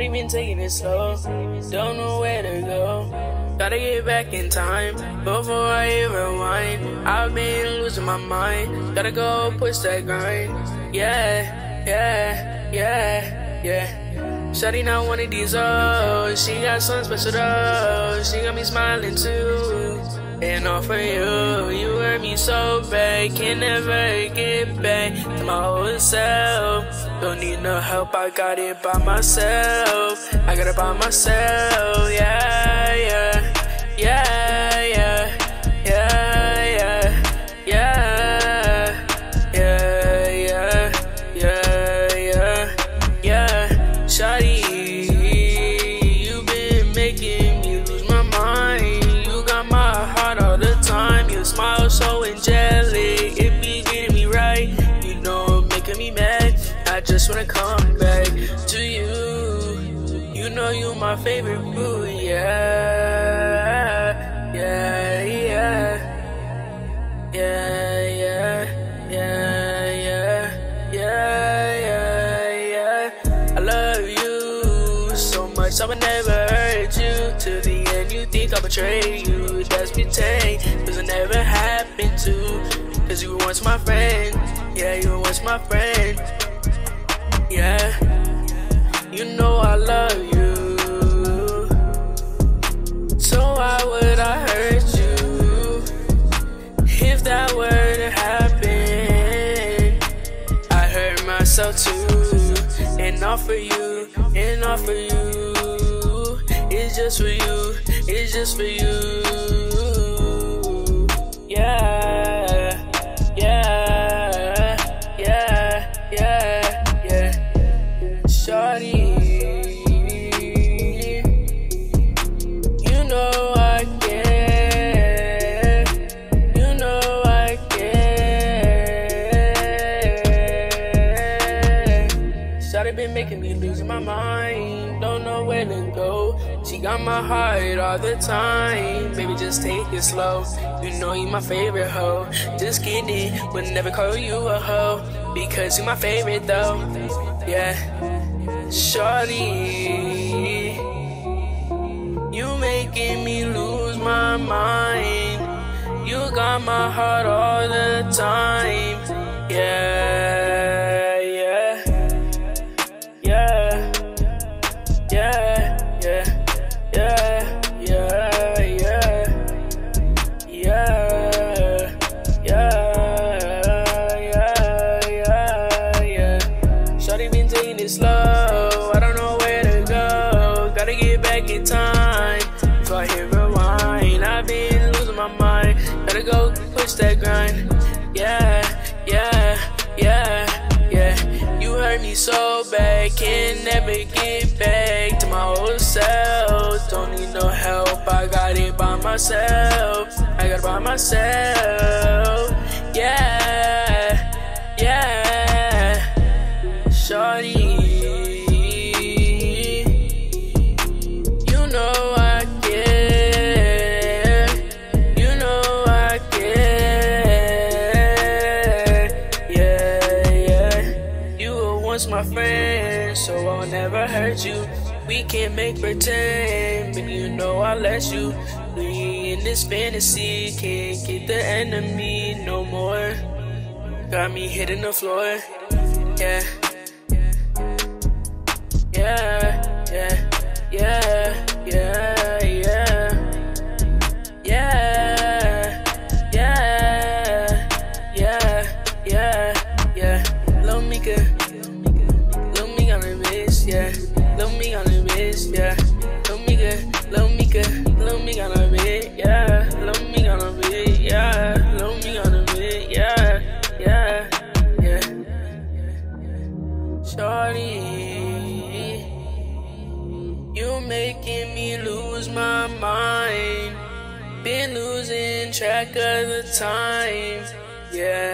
He been taking it slow. Don't know where to go. Gotta get back in time before I hit rewind. I've been losing my mind. Gotta go push that grind. Yeah, yeah, yeah, yeah. Shawty not one of these oh, she got something special though. She got me smiling too. And all for you, you hurt me so bad, can never get back to my old self. Don't need no help, I got it by myself. I got it by myself, just wanna come back to you. You know you my favorite boo, yeah, yeah, yeah, yeah, yeah, yeah, yeah, yeah, yeah. I love you so much, I would never hurt you. To the end, you think I'll betray you. That's betray, cause it never happened to. Cause you were once my friend, yeah, you were once my friend, yeah. You know I love you. So why would I hurt you? If that were to happen, I hurt myself too. And all for you, and all for you. It's just for you, it's just for you. Yeah, my mind. Don't know where to go. She got my heart all the time. Baby, just take it slow. You know you my favorite hoe. Just kidding, would never call you a hoe. Because you my favorite though. Yeah. Shorty, you making me lose my mind. You got my heart all the time. Yeah, in time. So I hit rewind. I've been losing my mind. Gotta go push that grind. Yeah, yeah, yeah, yeah. You hurt me so bad. Can never get back to my old self. Don't need no help. I got it by myself. I got it by myself. Once my friend, so I'll never hurt you. We can't make pretend, but you know I'll let you. We in this fantasy, can't get the enemy no more. Got me hitting the floor. Yeah, Shorty, you making me lose my mind. Been losing track of the time, yeah.